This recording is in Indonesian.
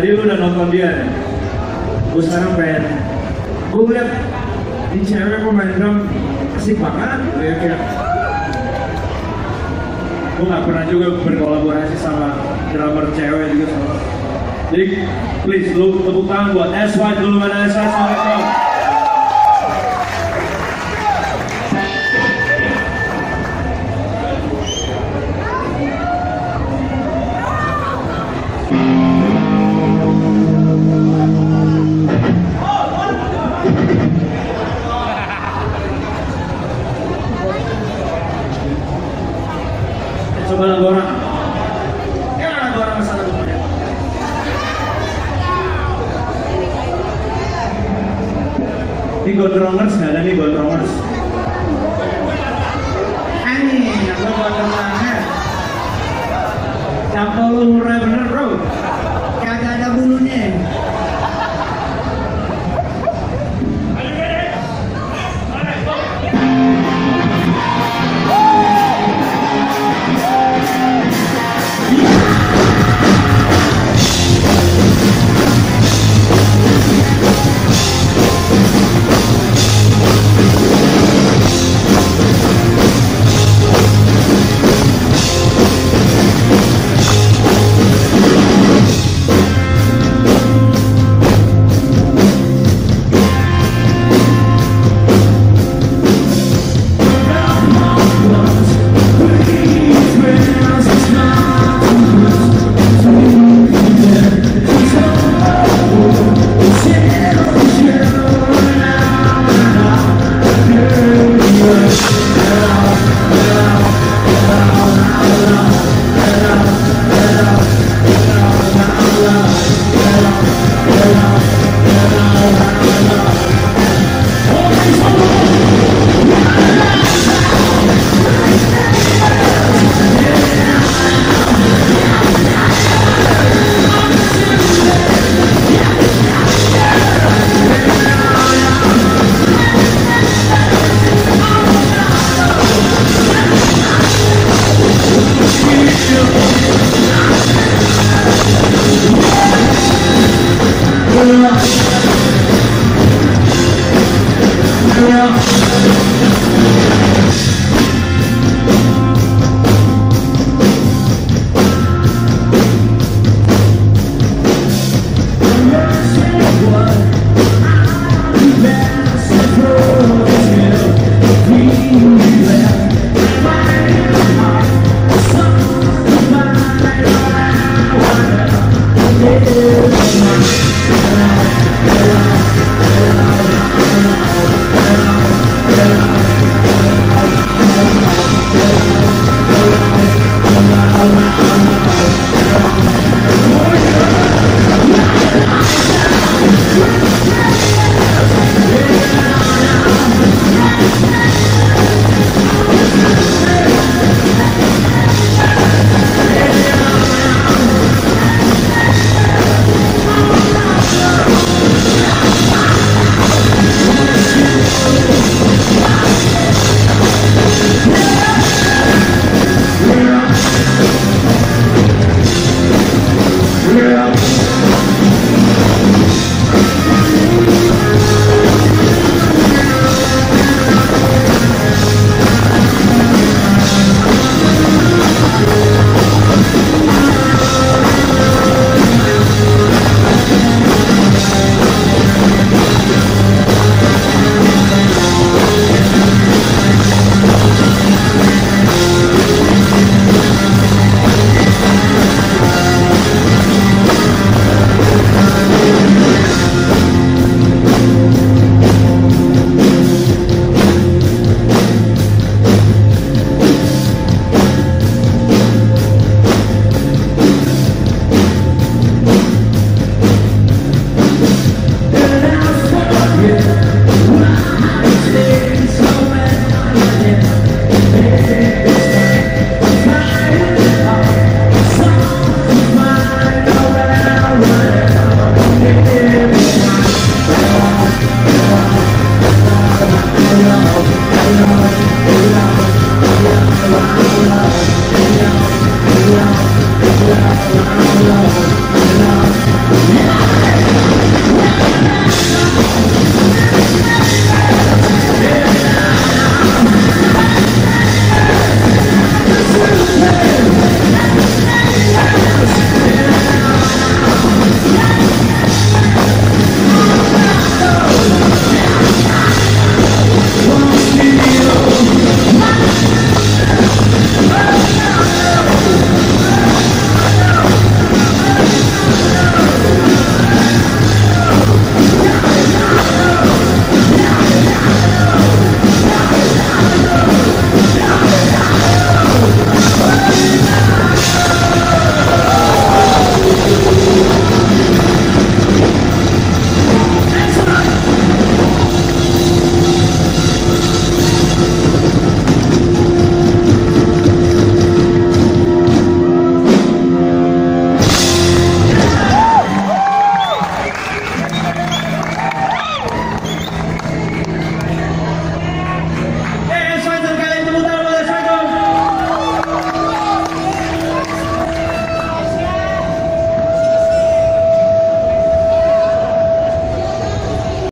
Tadi lu udah nonton dia ya? Gue sekarang pengen Gue ngeliat Ini cewek pemain drum Asik banget gitu ya kayak Gue gak pernah juga berkolaborasi sama drummer cewek juga sama Jadi please lu tepuk tangan buat S.Y dulu mana S.Y Assalamualaikum Ini gondrongers nggak ada nih gondrongers. Ani, aku gondrongannya. Capel lu murah bener bro.